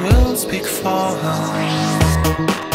will speak for her.